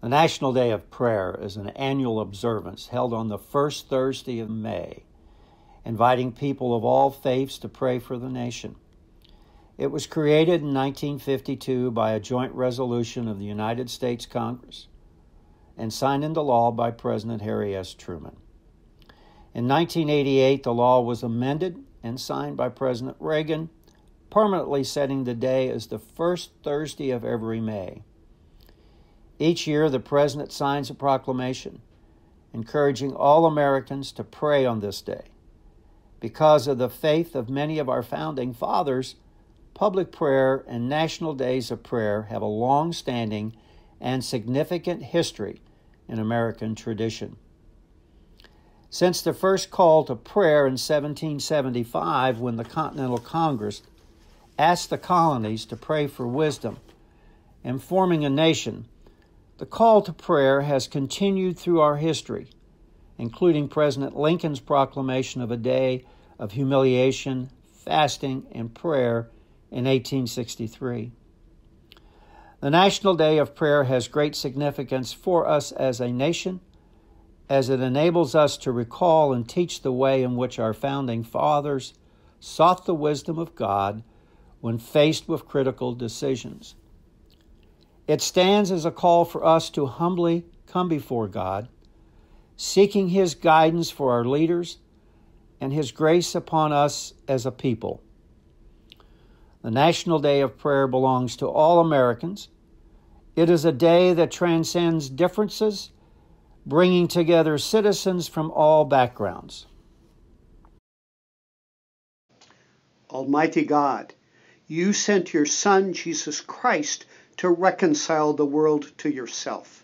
The National Day of Prayer is an annual observance held on the first Thursday of May, inviting people of all faiths to pray for the nation. It was created in 1952 by a joint resolution of the United States Congress and signed into law by President Harry S. Truman. In 1988, the law was amended and signed by President Reagan, permanently setting the day as the first Thursday of every May. Each year, the President signs a proclamation encouraging all Americans to pray on this day. Because of the faith of many of our founding fathers, public prayer and national days of prayer have a long standing and significant history in American tradition. Since the first call to prayer in 1775, when the Continental Congress asked the colonies to pray for wisdom in forming a nation, the call to prayer has continued through our history, including President Lincoln's proclamation of a day of humiliation, fasting, and prayer in 1863. The National Day of Prayer has great significance for us as a nation, as it enables us to recall and teach the way in which our founding fathers sought the wisdom of God when faced with critical decisions. It stands as a call for us to humbly come before God, seeking His guidance for our leaders and His grace upon us as a people. The National Day of Prayer belongs to all Americans. It is a day that transcends differences, bringing together citizens from all backgrounds. Almighty God, you sent your Son, Jesus Christ, to reconcile the world to yourself.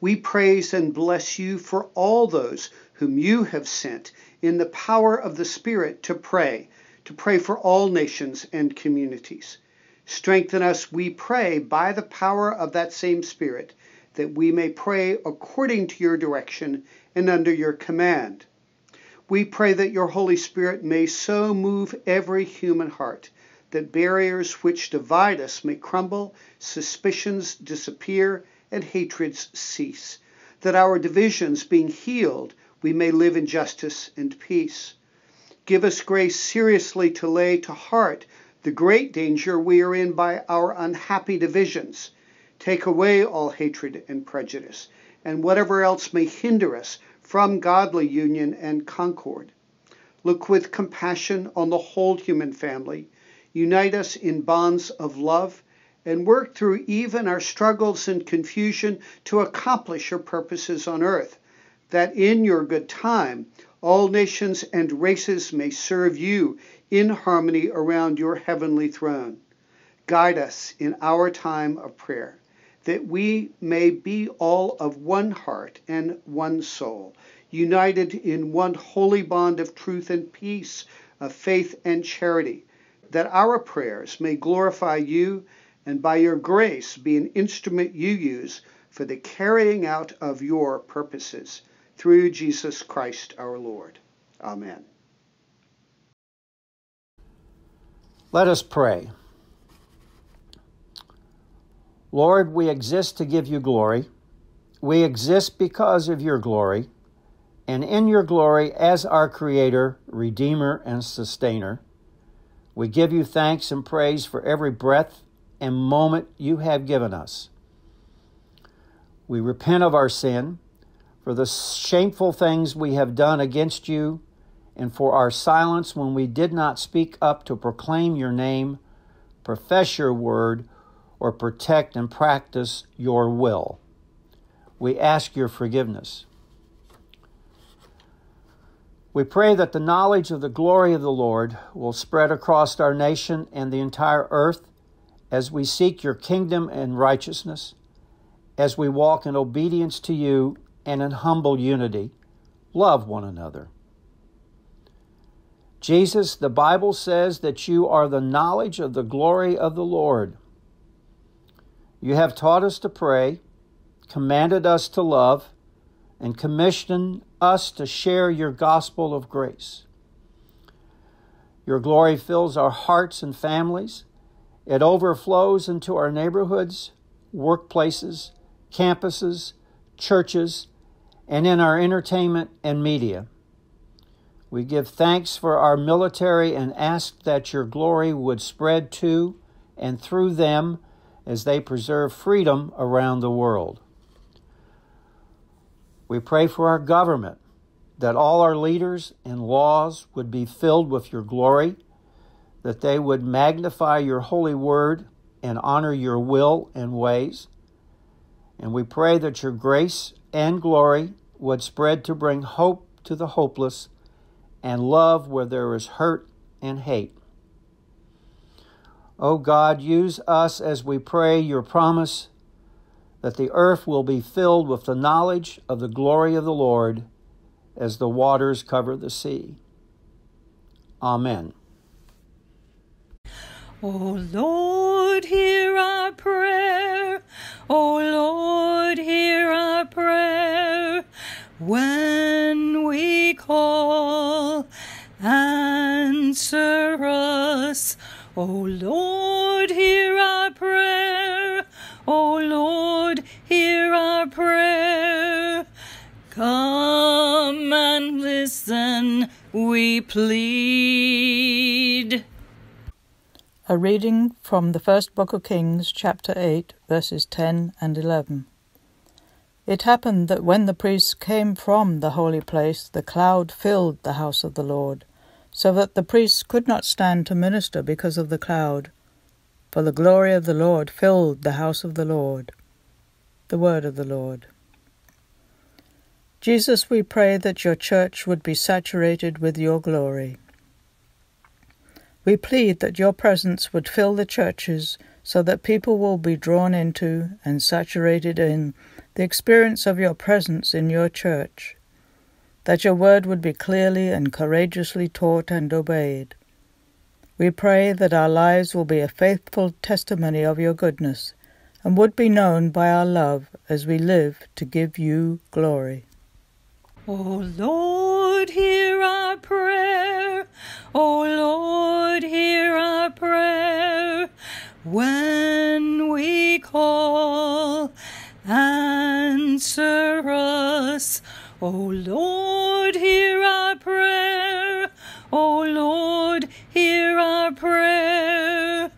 We praise and bless you for all those whom you have sent in the power of the Spirit to pray, to pray for all nations and communities. Strengthen us, we pray, by the power of that same Spirit, that we may pray according to your direction and under your command. We pray that your Holy Spirit may so move every human heart that barriers which divide us may crumble, suspicions disappear, and hatreds cease, that our divisions being healed, we may live in justice and peace. Give us grace seriously to lay to heart the great danger we are in by our unhappy divisions. Take away all hatred and prejudice, and whatever else may hinder us from godly union and concord. Look with compassion on the whole human family unite us in bonds of love, and work through even our struggles and confusion to accomplish your purposes on earth, that in your good time all nations and races may serve you in harmony around your heavenly throne. Guide us in our time of prayer, that we may be all of one heart and one soul, united in one holy bond of truth and peace, of faith and charity that our prayers may glorify you and by your grace be an instrument you use for the carrying out of your purposes. Through Jesus Christ our Lord. Amen. Let us pray. Lord, we exist to give you glory. We exist because of your glory, and in your glory as our Creator, Redeemer, and Sustainer. We give you thanks and praise for every breath and moment you have given us. We repent of our sin, for the shameful things we have done against you, and for our silence when we did not speak up to proclaim your name, profess your word, or protect and practice your will. We ask your forgiveness. We pray that the knowledge of the glory of the Lord will spread across our nation and the entire earth as we seek your kingdom and righteousness, as we walk in obedience to you and in humble unity. Love one another. Jesus, the Bible says that you are the knowledge of the glory of the Lord. You have taught us to pray, commanded us to love, and commissioned us to share your gospel of grace. Your glory fills our hearts and families. It overflows into our neighborhoods, workplaces, campuses, churches, and in our entertainment and media. We give thanks for our military and ask that your glory would spread to and through them as they preserve freedom around the world. We pray for our government that all our leaders and laws would be filled with your glory, that they would magnify your holy word and honor your will and ways. And we pray that your grace and glory would spread to bring hope to the hopeless and love where there is hurt and hate. O oh God, use us as we pray your promise that the earth will be filled with the knowledge of the glory of the Lord as the waters cover the sea. Amen. O Lord, hear our prayer. O Lord, hear our prayer. When we call, answer us. O Lord, we plead. A reading from the first book of Kings, chapter 8, verses 10 and 11. It happened that when the priests came from the holy place, the cloud filled the house of the Lord so that the priests could not stand to minister because of the cloud. For the glory of the Lord filled the house of the Lord. The word of the Lord. Jesus, we pray that your church would be saturated with your glory. We plead that your presence would fill the churches so that people will be drawn into and saturated in the experience of your presence in your church that your word would be clearly and courageously taught and obeyed. We pray that our lives will be a faithful testimony of your goodness and would be known by our love as we live to give you glory. O Lord, hear our prayer. O Lord, hear our prayer. When we call, answer us. O Lord, hear our prayer. O Lord, hear our prayer.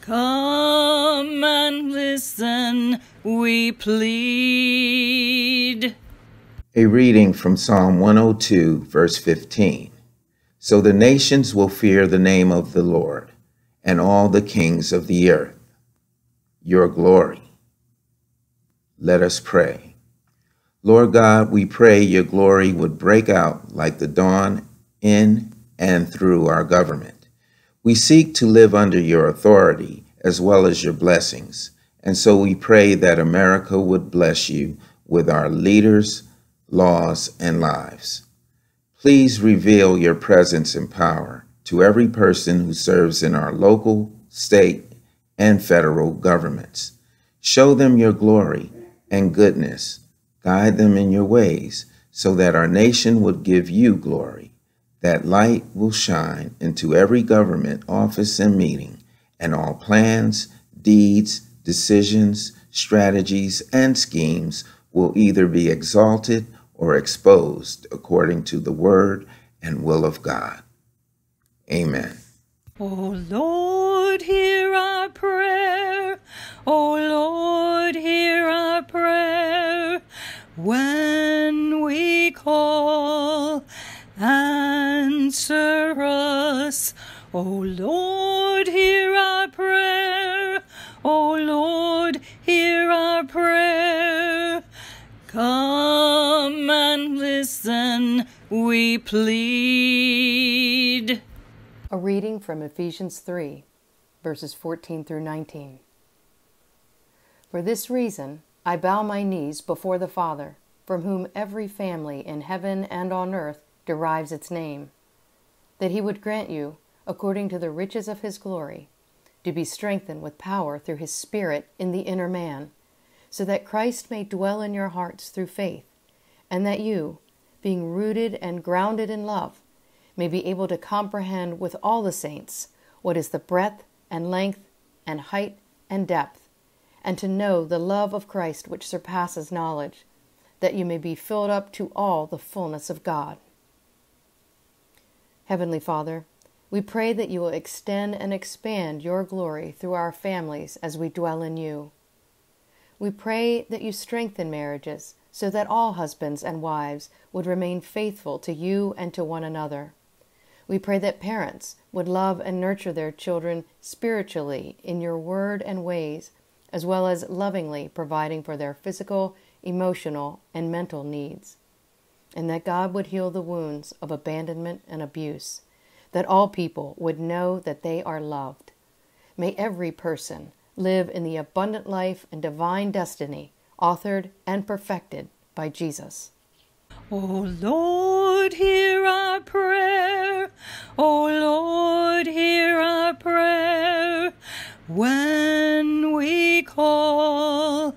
Come and listen, we plead. A reading from Psalm 102, verse 15. So the nations will fear the name of the Lord, and all the kings of the earth, your glory. Let us pray. Lord God, we pray your glory would break out like the dawn in and through our government. We seek to live under your authority as well as your blessings, and so we pray that America would bless you with our leaders, laws, and lives. Please reveal your presence and power to every person who serves in our local, state, and federal governments. Show them your glory and goodness Guide them in your ways, so that our nation would give you glory. That light will shine into every government office and meeting, and all plans, deeds, decisions, strategies, and schemes will either be exalted or exposed according to the word and will of God. Amen. O Lord, hear our prayer. O Lord, hear our prayer. When we call, answer us. O Lord, hear our prayer. O Lord, hear our prayer. Come listen, we plead. A reading from Ephesians 3, verses 14 through 19. For this reason, I bow my knees before the Father, from whom every family in heaven and on earth derives its name, that he would grant you, according to the riches of his glory, to be strengthened with power through his Spirit in the inner man, so that Christ may dwell in your hearts through faith, and that you, being rooted and grounded in love, may be able to comprehend with all the saints what is the breadth and length and height and depth and to know the love of Christ which surpasses knowledge, that you may be filled up to all the fullness of God. Heavenly Father, we pray that you will extend and expand your glory through our families as we dwell in you. We pray that you strengthen marriages so that all husbands and wives would remain faithful to you and to one another. We pray that parents would love and nurture their children spiritually in your word and ways, as well as lovingly providing for their physical, emotional, and mental needs. And that God would heal the wounds of abandonment and abuse, that all people would know that they are loved. May every person live in the abundant life and divine destiny authored and perfected by Jesus. O Lord, hear our prayer. O Lord, hear our prayer. When we call,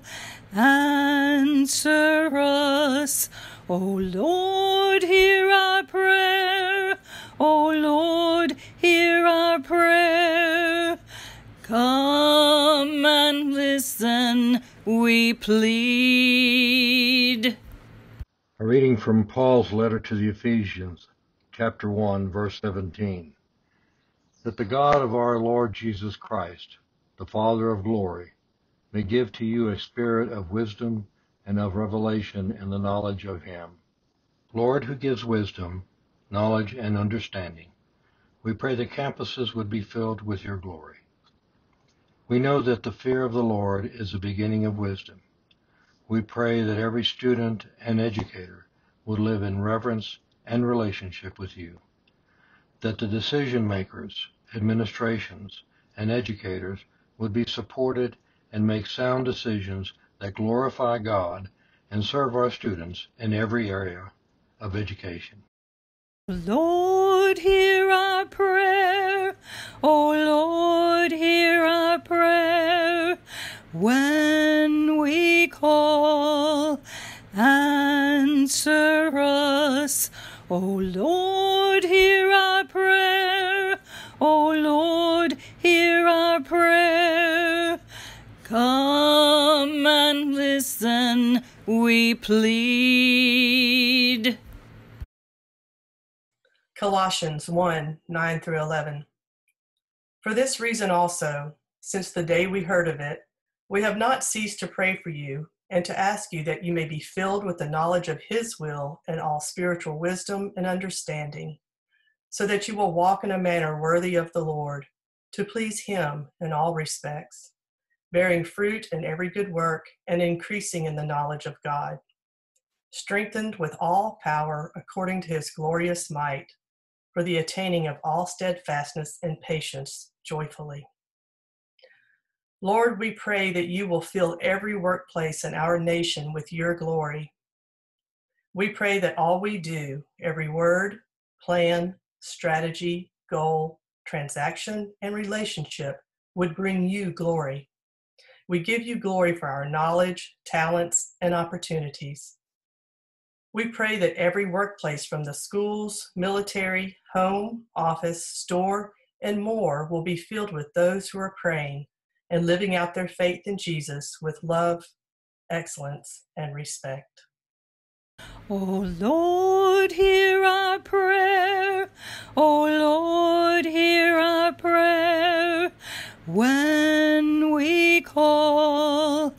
answer us. O Lord, hear our prayer. O Lord, hear our prayer. Come and listen, we plead. A reading from Paul's letter to the Ephesians, chapter 1, verse 17. That the God of our Lord Jesus Christ, the Father of glory, may give to you a spirit of wisdom and of revelation in the knowledge of him. Lord, who gives wisdom, knowledge, and understanding, we pray the campuses would be filled with your glory. We know that the fear of the Lord is the beginning of wisdom. We pray that every student and educator would live in reverence and relationship with you, that the decision makers, administrations, and educators would be supported and make sound decisions that glorify God and serve our students in every area of education. Lord, hear our prayer. O Lord, When we call, answer us. O Lord, hear our prayer. O Lord, hear our prayer. Come and listen, we plead. Colossians 1 9 through 11. For this reason also, since the day we heard of it, we have not ceased to pray for you and to ask you that you may be filled with the knowledge of His will and all spiritual wisdom and understanding, so that you will walk in a manner worthy of the Lord, to please Him in all respects, bearing fruit in every good work and increasing in the knowledge of God, strengthened with all power according to His glorious might, for the attaining of all steadfastness and patience joyfully. Lord, we pray that you will fill every workplace in our nation with your glory. We pray that all we do, every word, plan, strategy, goal, transaction, and relationship would bring you glory. We give you glory for our knowledge, talents, and opportunities. We pray that every workplace from the schools, military, home, office, store, and more will be filled with those who are praying and living out their faith in Jesus with love, excellence, and respect. O Lord, hear our prayer. O Lord, hear our prayer. When we call,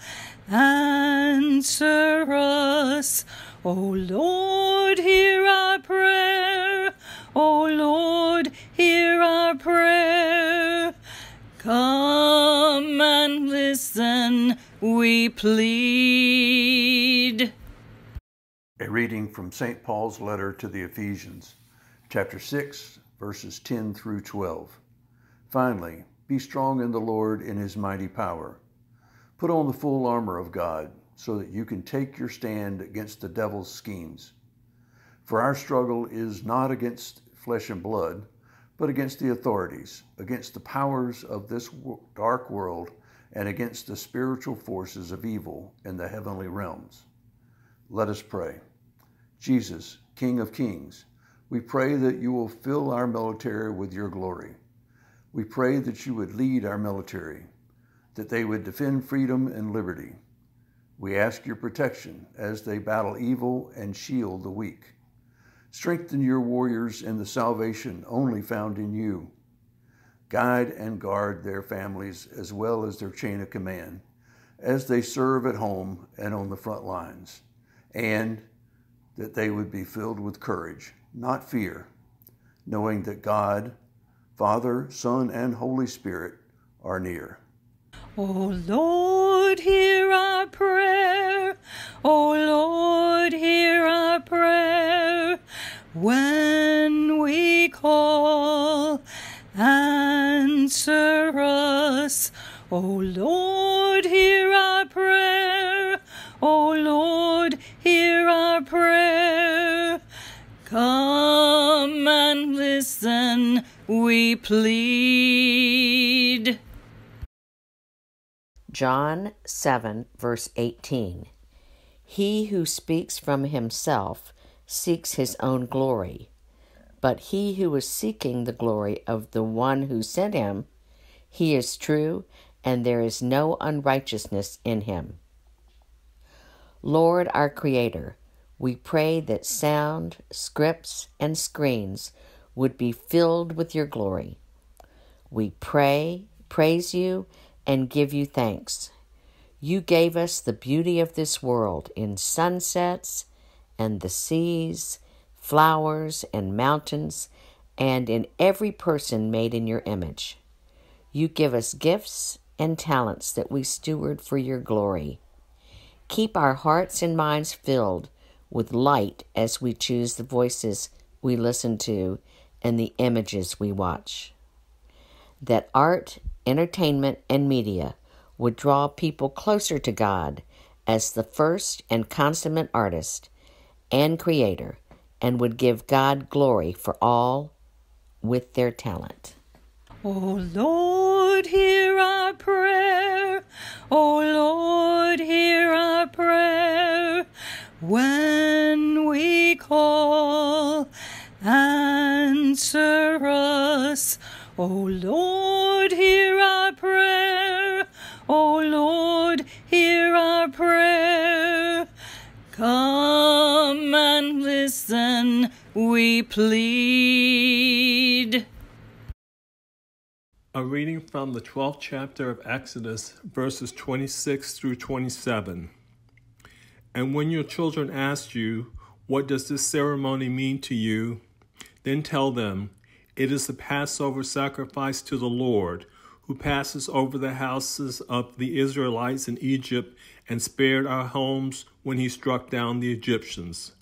answer us. O Lord, hear we plead. A reading from St. Paul's letter to the Ephesians, chapter 6, verses 10 through 12. Finally, be strong in the Lord in his mighty power. Put on the full armor of God so that you can take your stand against the devil's schemes. For our struggle is not against flesh and blood, but against the authorities, against the powers of this dark world, and against the spiritual forces of evil in the heavenly realms. Let us pray. Jesus, King of Kings, we pray that you will fill our military with your glory. We pray that you would lead our military. that they would defend freedom and liberty. We ask your protection as they battle evil and shield the weak. Strengthen your warriors in the salvation only found in you. Guide and guard their families as well as their chain of command as they serve at home and on the front lines, and that they would be filled with courage, not fear, knowing that God, Father, Son, and Holy Spirit are near. O Lord, hear our prayer. O Lord, hear our prayer. When we call, answer us. O Lord, hear our prayer. O Lord, hear our prayer. Come and listen, we plead. John 7, verse 18. He who speaks from himself seeks his own glory, but he who is seeking the glory of the one who sent him, he is true, and there is no unrighteousness in him. Lord, our Creator, we pray that sound, scripts, and screens would be filled with your glory. We pray, praise you, and give you thanks. You gave us the beauty of this world in sunsets and the seas, flowers and mountains, and in every person made in your image. You give us gifts and talents that we steward for your glory. Keep our hearts and minds filled with light as we choose the voices we listen to and the images we watch. That art, entertainment, and media would draw people closer to God as the first and consummate artist and creator and would give God glory for all with their talent. O Lord, hear our prayer. O Lord, hear our prayer. When we call, answer us. O Lord, hear our prayer. O Lord, hear our prayer. Come and listen, we plead. A reading from the 12th chapter of Exodus, verses 26 through 27. And when your children ask you, What does this ceremony mean to you? Then tell them, It is the Passover sacrifice to the Lord, who passes over the houses of the Israelites in Egypt and spared our homes when he struck down the Egyptians.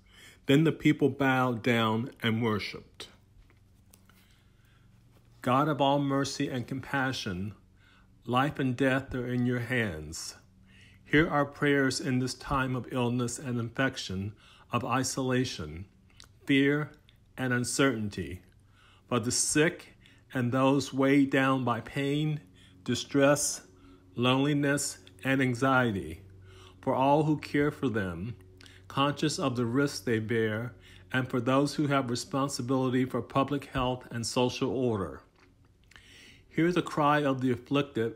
Then the people bowed down and worshiped. God of all mercy and compassion, life and death are in your hands. Hear our prayers in this time of illness and infection, of isolation, fear, and uncertainty, for the sick and those weighed down by pain, distress, loneliness, and anxiety, for all who care for them, conscious of the risks they bear, and for those who have responsibility for public health and social order. Hear the cry of the afflicted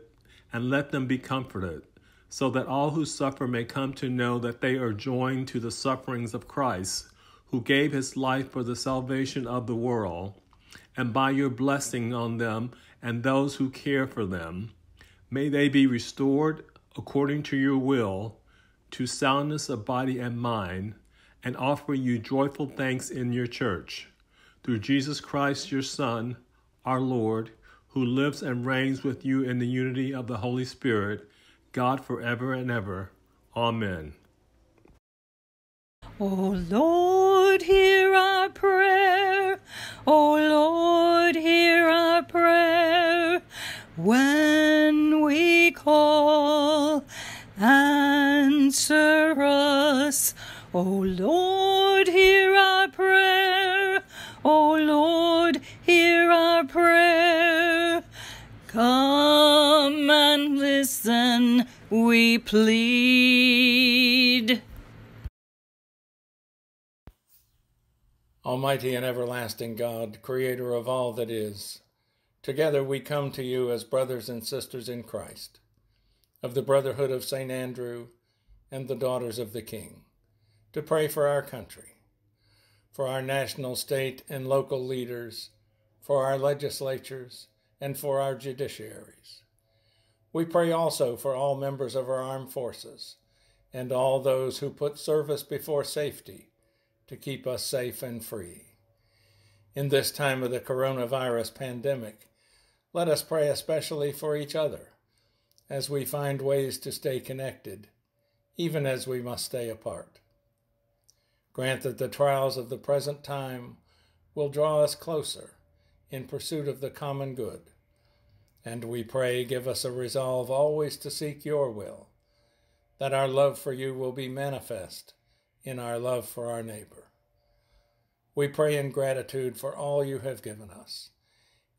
and let them be comforted, so that all who suffer may come to know that they are joined to the sufferings of Christ, who gave his life for the salvation of the world. And by your blessing on them and those who care for them, may they be restored according to your will to soundness of body and mind, and offer you joyful thanks in your church. Through Jesus Christ, your Son, our Lord, who lives and reigns with you in the unity of the Holy Spirit, God forever and ever. Amen. O Lord, hear our prayer. O Lord, hear our prayer. When we call, answer us. O Lord, we plead. Almighty and everlasting God, creator of all that is, together we come to you as brothers and sisters in Christ. of the Brotherhood of St. Andrew, and the Daughters of the King, to pray for our country, for our national, state, and local leaders, for our legislatures, and for our judiciaries. We pray also for all members of our armed forces and all those who put service before safety to keep us safe and free. In this time of the coronavirus pandemic, let us pray especially for each other as we find ways to stay connected, even as we must stay apart. Grant that the trials of the present time will draw us closer in pursuit of the common good. And we pray, give us a resolve always to seek your will, that our love for you will be manifest in our love for our neighbor. We pray in gratitude for all you have given us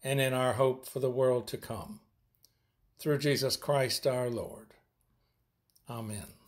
and in our hope for the world to come. Through Jesus Christ our Lord. Amen.